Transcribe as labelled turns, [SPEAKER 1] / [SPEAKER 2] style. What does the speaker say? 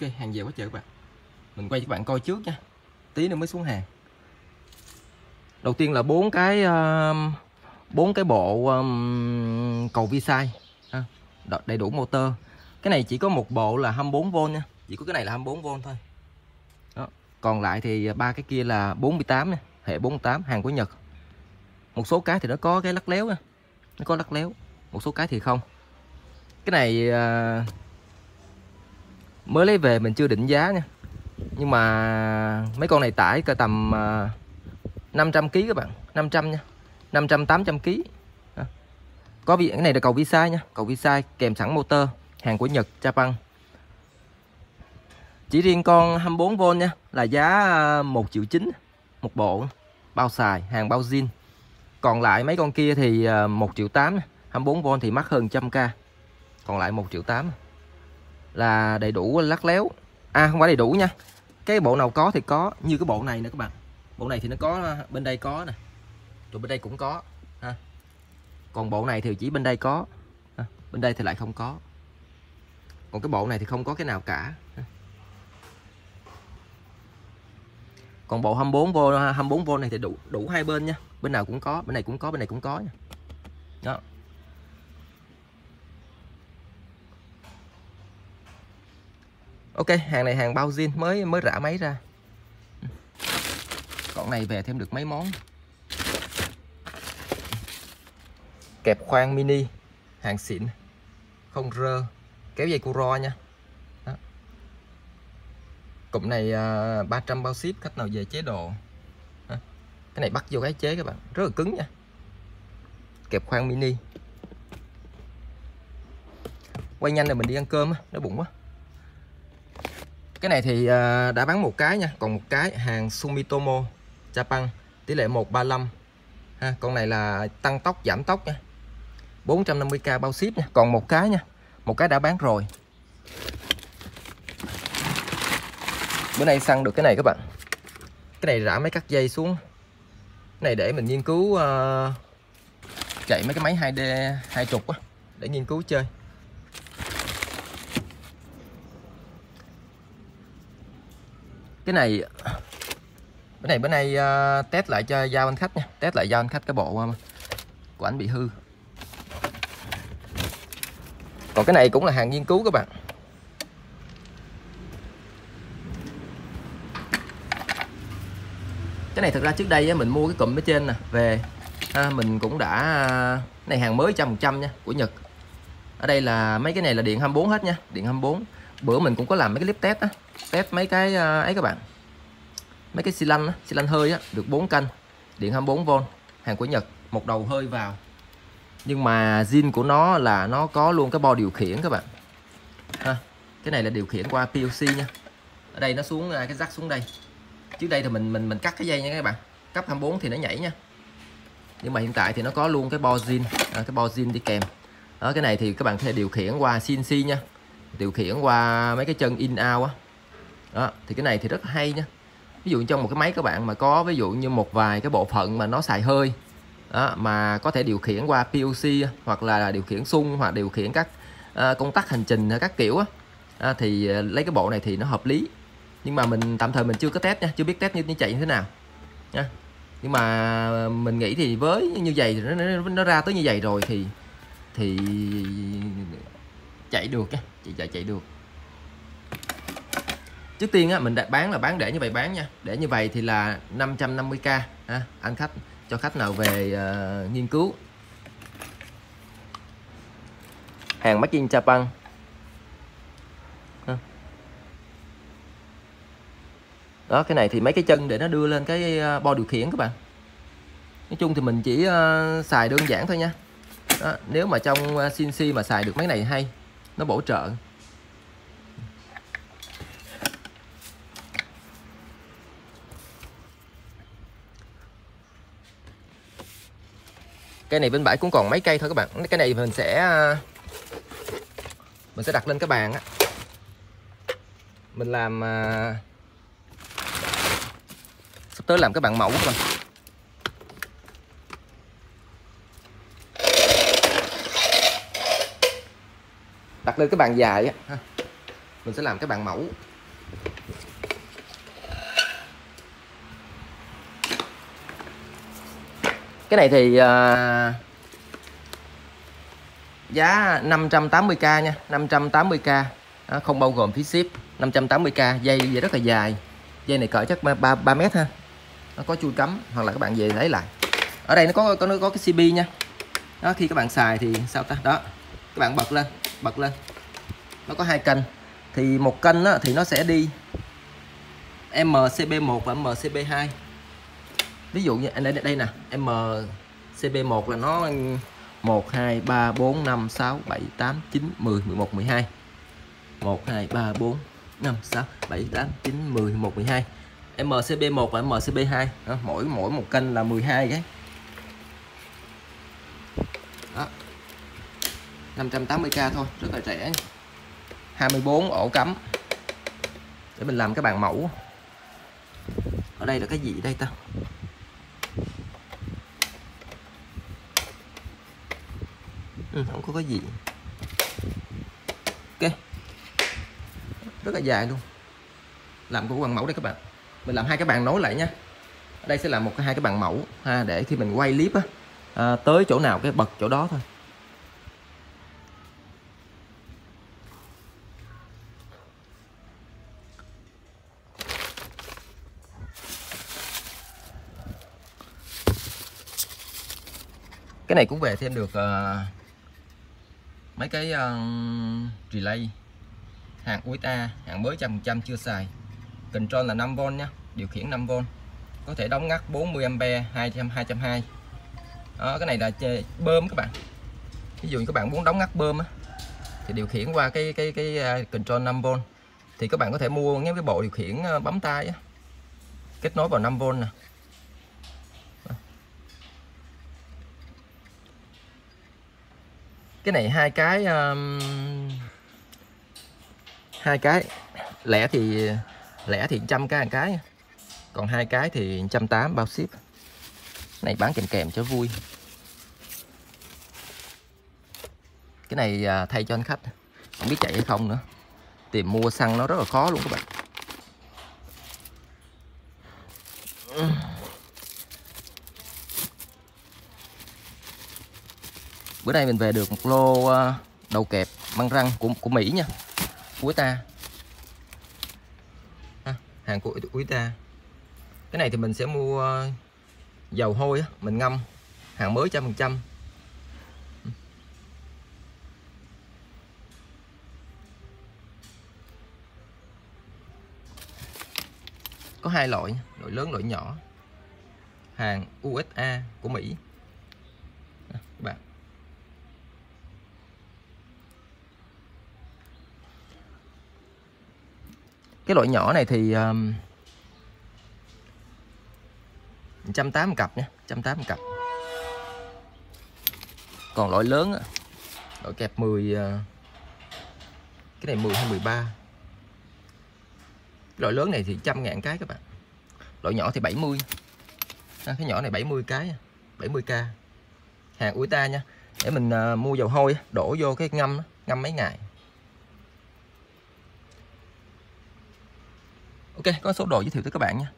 [SPEAKER 1] Ok, hàng về quá trời các bạn. Mình quay cho các bạn coi trước nha. Tí nữa mới xuống hàng. Đầu tiên là bốn cái um, bốn cái bộ um, cầu vi sai đầy đủ motor. Cái này chỉ có một bộ là 24V nha. Chỉ có cái này là 24V thôi. Đó. Còn lại thì ba cái kia là 48 nha, hệ 48 hàng của Nhật. Một số cái thì nó có cái lắc léo nha. Nó có lắc léo, một số cái thì không. Cái này uh, mới lấy về mình chưa định giá nha. Nhưng mà mấy con này tải cỡ tầm à, 500 kg các bạn 500 nha 500 800 kg có vị, cái này là cầu vi sai nha, cầu vi sai kèm sẵn motor, hàng của Nhật, Japan. Chỉ riêng con 24V nha, là giá à, 1 triệu 9 một bộ, bao xài, hàng bao zin. Còn lại mấy con kia thì à, 1 triệu 8 24V thì mắc hơn 100k còn lại 1 triệu 8 là đầy đủ lắc léo. À không phải đầy đủ nha. Cái bộ nào có thì có, như cái bộ này nè các bạn. Bộ này thì nó có, bên đây có nè. Rồi bên đây cũng có, ha. còn bộ này thì chỉ bên đây có, ha. bên đây thì lại không có. Còn cái bộ này thì không có cái nào cả, ha. còn bộ 24V 24V này thì đủ đủ hai bên nha. Bên nào cũng có, bên này cũng có, bên này cũng có nha. Đó. Ok, hàng này hàng bao zin mới mới rã máy ra. con này về thêm được mấy món. Kẹp khoan mini, hàng xịn, không rơ, kéo dây cu ro nha. Đó. Cụm này à, 300 bao ship khách nào về chế độ. Đó. Cái này bắt vô cái chế các bạn, rất là cứng nha. Kẹp khoan mini. Quay nhanh rồi mình đi ăn cơm á, bụng quá cái này thì à, đã bán một cái nha. Còn một cái hàng Sumitomo Japan. Tỷ lệ 135 ha con này là tăng tốc giảm tốc nha. 450k bao ship nha. Còn một cái nha. Một cái đã bán rồi. Bữa nay săn được cái này các bạn. Cái này rã mấy cắt dây xuống. Cái này để mình nghiên cứu uh, chạy mấy cái máy 2D hai trục á. Để nghiên cứu chơi. Cái này cái này bữa nay uh, test lại cho giao anh khách nha. Test lại giao anh khách cái bộ uh, của anh bị hư. Còn cái này cũng là hàng nghiên cứu các bạn. Cái này thật ra trước đây mình mua cái cụm ở trên nè về. Ha, mình cũng đã ờ, cái này hàng mới trăm trăm nha của Nhật. Ở đây là mấy cái này là điện 24 hết nha điện 24 bữa mình cũng có làm mấy cái clip test á test mấy cái ờ, ấy các bạn. Mấy cái xi lanh á, xi lanh hơi á được 4 canh điện 24V hàng của Nhật một đầu hơi vào. Nhưng mà zin của nó là nó có luôn cái bo điều khiển các bạn. Ha. cái này là điều khiển qua PLC nha. Ở đây nó xuống à, cái rắc xuống đây. Trước đây thì mình mình mình cắt cái dây nha các bạn. Cấp 24 thì nó nhảy nha. Nhưng mà hiện tại thì nó có luôn cái bo zin à, cái bo zin đi kèm. Đó cái này thì các bạn có thể điều khiển qua CNC nha. Điều khiển qua mấy cái chân in out á đó thì cái này thì rất hay nha. Ví dụ trong một cái máy các bạn mà có ví dụ như một vài cái bộ phận mà nó xài hơi đó, mà có thể điều khiển qua PLC hoặc là điều khiển xung hoặc điều khiển các uh, công tắc hành trình các kiểu á. À, thì ờ, lấy cái bộ này thì nó hợp lý. Nhưng mà mình tạm thời mình chưa có test nha chưa biết test như, như chạy như thế nào nha. Nhưng mà mình nghĩ thì với như vậy thì nó, nó, nó ra tới như vậy rồi thì thì chạy được chạy chạy chạy được trước tiên á mình đã bán là bán để như vậy bán nha. Để như vậy thì là 550k ha anh khách cho khách nào về uh, nghiên cứu. Hàng made in Japan. Đó cái này thì mấy cái chân để nó đưa lên cái ờ, bo điều khiển các bạn. Nói chung thì mình chỉ uh, xài đơn giản thôi nha. Đó, nếu mà trong CNC mà xài được mấy này hay nó bổ trợ. Cây này bên bãi cũng còn mấy cây thôi các bạn. Cái này mình sẽ à, mình sẽ đặt lên cái bàn á. Mình làm à, sắp tới làm cái bàn mẫu các bạn. Đặt lên cái bàn dài á mình sẽ làm cái bàn mẫu. Cái này thì uh, giá 580k nha 580k đó, không bao gồm phí ship 580k dây dây rất là dài dây này cỡ chắc 3, 3 mét ha. Nó có chui cắm hoặc là các bạn về lấy lại. Ở đây nó có có nó có cái CB nha. Đó khi các bạn xài thì sao ta? Đó các bạn bật lên bật lên. Nó có hai kênh. Thì một kênh đó, thì nó sẽ đi MCB1 và MCB2 ví dụ như anh đây, đây nè m MCB1 là nó 1 2 3 4 5 6 7 8 9 10 11 12 1 2 3 4 5 6 7 8 9 10 11 12 MCB1 và MCB2 đó, mỗi mỗi một kênh là 12 cái. Đó. 580k thôi rất là rẻ 24 ổ cắm. Để mình làm cái bàn mẫu. Ở đây là cái gì đây ta? Ừ, không có cái gì. Ok. Rất là dài luôn. Làm của bằng mẫu đây các bạn. Mình làm hai cái bàn nối lại nha. Ở đây sẽ là một cái hai cái bàn mẫu ha để khi mình quay clip á à, tới chỗ nào cái bật chỗ đó thôi. Cái này cũng về thêm được uh, mấy cái uh, relay hàng USA hàng mới trăm trăm chưa xài. Control là 5V nhé điều khiển 5V có thể đóng ngắt 40A 200 220 đó, cái này là bơm các bạn. Ví dụ như các bạn muốn đóng ngắt bơm á, thì điều khiển qua cái cái cái ờ, control 5V thì các bạn có thể mua những cái bộ điều khiển ờ, bấm tay á, kết nối vào 5V nè. Cái này hai cái um, hai cái. Lẻ thì lẻ thì trăm cái một cái còn hai cái thì trăm tám bao ship. Này bán kèm kèm cho vui. Cái này à, thay cho anh khách. Không biết chạy hay không nữa. Tìm mua xăng nó rất là khó luôn các bạn. Bữa nay mình về được một lô ờ, đầu kẹp băng răng của của Mỹ nha cuối ta. Hàng của quý ta. Cái này thì mình sẽ mua ờ, dầu hôi mình ngâm, hàng mới trăm phần trăm. Có hai loại loại lớn, loại nhỏ. Hàng USA của Mỹ các bạn cái loại nhỏ này thì um, 180 cặp nha 180 cặp. Còn loại lớn loại kẹp 10 ờ, cái này 10 hay 13 loại lớn này thì trăm ngàn cái các bạn. Loại nhỏ thì 70 à, cái nhỏ này 70 cái 70k hàng ủi ta nha để mình uh, mua dầu hôi đổ vô cái ngâm ngâm mấy ngày. Ok có số đồ giới thiệu tới các bạn nha.